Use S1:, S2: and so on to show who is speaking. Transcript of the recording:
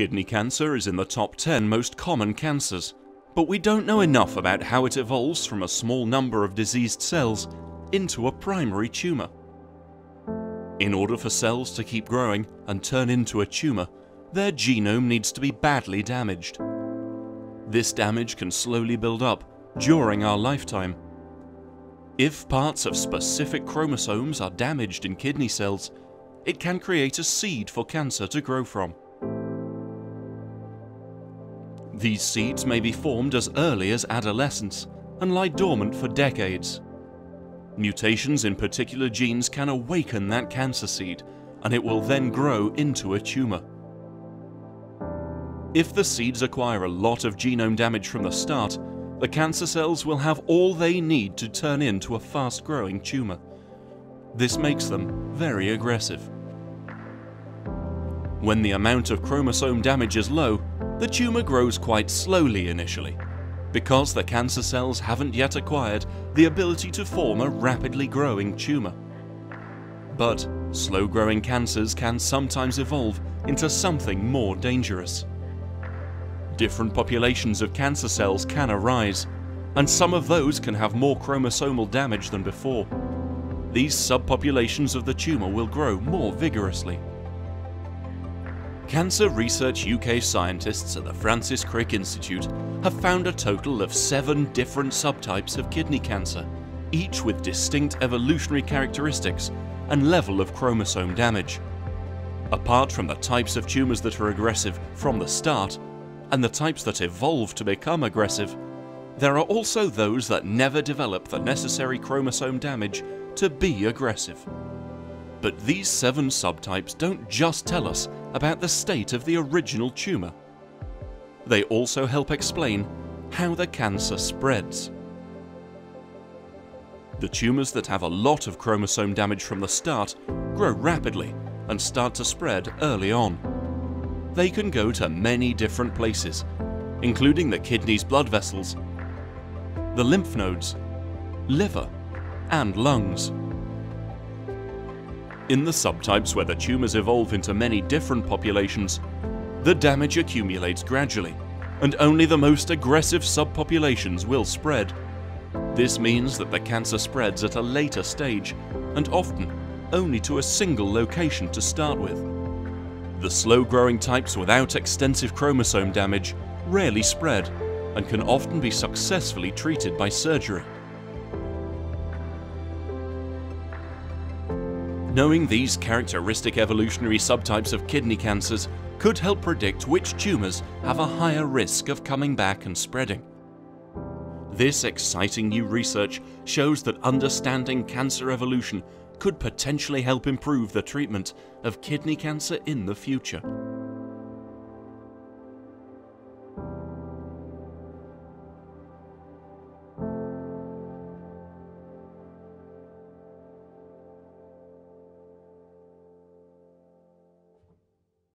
S1: Kidney cancer is in the top 10 most common cancers, but we don't know enough about how it evolves from a small number of diseased cells into a primary tumour. In order for cells to keep growing and turn into a tumour, their genome needs to be badly damaged. This damage can slowly build up during our lifetime. If parts of specific chromosomes are damaged in kidney cells, it can create a seed for cancer to grow from. These seeds may be formed as early as adolescence and lie dormant for decades. Mutations in particular genes can awaken that cancer seed and it will then grow into a tumour. If the seeds acquire a lot of genome damage from the start, the cancer cells will have all they need to turn into a fast-growing tumour. This makes them very aggressive. When the amount of chromosome damage is low, the tumour grows quite slowly initially, because the cancer cells haven't yet acquired the ability to form a rapidly growing tumour. But slow-growing cancers can sometimes evolve into something more dangerous. Different populations of cancer cells can arise, and some of those can have more chromosomal damage than before. These subpopulations of the tumour will grow more vigorously. Cancer Research UK scientists at the Francis Crick Institute have found a total of seven different subtypes of kidney cancer, each with distinct evolutionary characteristics and level of chromosome damage. Apart from the types of tumours that are aggressive from the start, and the types that evolve to become aggressive, there are also those that never develop the necessary chromosome damage to be aggressive. But these seven subtypes don't just tell us about the state of the original tumour. They also help explain how the cancer spreads. The tumours that have a lot of chromosome damage from the start grow rapidly and start to spread early on. They can go to many different places, including the kidney's blood vessels, the lymph nodes, liver, and lungs. In the subtypes where the tumours evolve into many different populations, the damage accumulates gradually, and only the most aggressive subpopulations will spread. This means that the cancer spreads at a later stage, and often only to a single location to start with. The slow-growing types without extensive chromosome damage rarely spread, and can often be successfully treated by surgery. Knowing these characteristic evolutionary subtypes of kidney cancers could help predict which tumours have a higher risk of coming back and spreading. This exciting new research shows that understanding cancer evolution could potentially help improve the treatment of kidney cancer in the future.